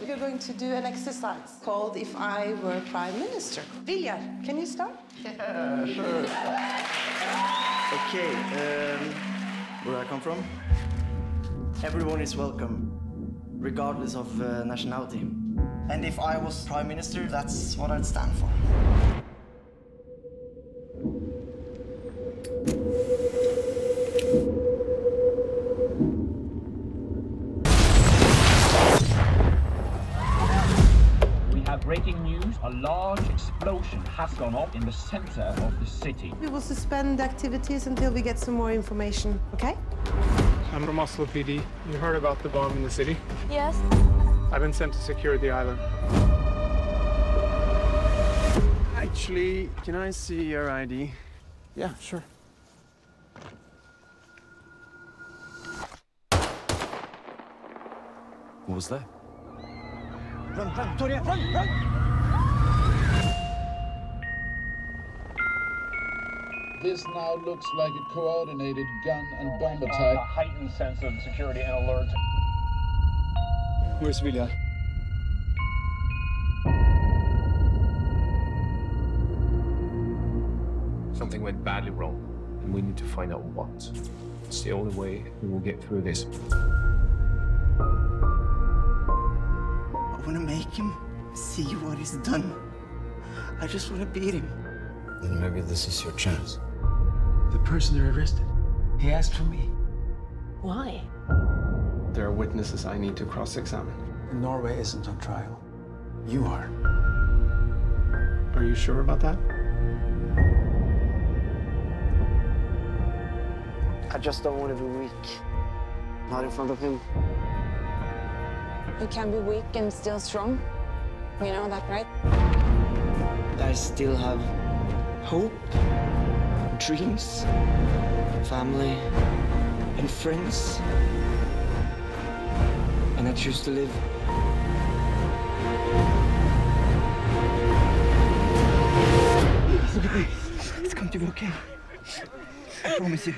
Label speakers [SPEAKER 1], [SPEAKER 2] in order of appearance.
[SPEAKER 1] We're going to do an exercise called If I Were Prime Minister. Viljar, can you start?
[SPEAKER 2] Yeah, sure. okay, um, where I come from? Everyone is welcome, regardless of uh, nationality. And if I was prime minister, that's what I'd stand for.
[SPEAKER 3] Breaking news. A large explosion has gone off in the center of the city.
[SPEAKER 1] We will suspend activities until we get some more information, okay?
[SPEAKER 4] I'm from Oslo PD. You heard about the bomb in the city?
[SPEAKER 5] Yes.
[SPEAKER 4] I've been sent to secure the island. Actually, can I see your ID?
[SPEAKER 6] Yeah, sure.
[SPEAKER 7] What was that?
[SPEAKER 2] Run, run, Torje, run, run!
[SPEAKER 8] This now looks like a coordinated gun and bomb
[SPEAKER 3] A
[SPEAKER 8] attack.
[SPEAKER 3] heightened sense of security and alert.
[SPEAKER 6] Where's Viljar?
[SPEAKER 7] Something went badly wrong, and we need to find out what. It's the only way we will get through this.
[SPEAKER 2] I want to make him see what he's done. I just want to beat him.
[SPEAKER 9] Then maybe this is your chance.
[SPEAKER 6] The person they arrested. He asked for me.
[SPEAKER 5] Why?
[SPEAKER 4] There are witnesses I need to cross-examine.
[SPEAKER 6] Norway isn't on trial. You are.
[SPEAKER 4] Are you sure about that?
[SPEAKER 2] I just don't want to be weak. Not in front of him.
[SPEAKER 5] You can be weak and still strong. You know that, right?
[SPEAKER 2] I still have hope, dreams, family, and friends. And I choose to live. It's going to be okay. I promise you.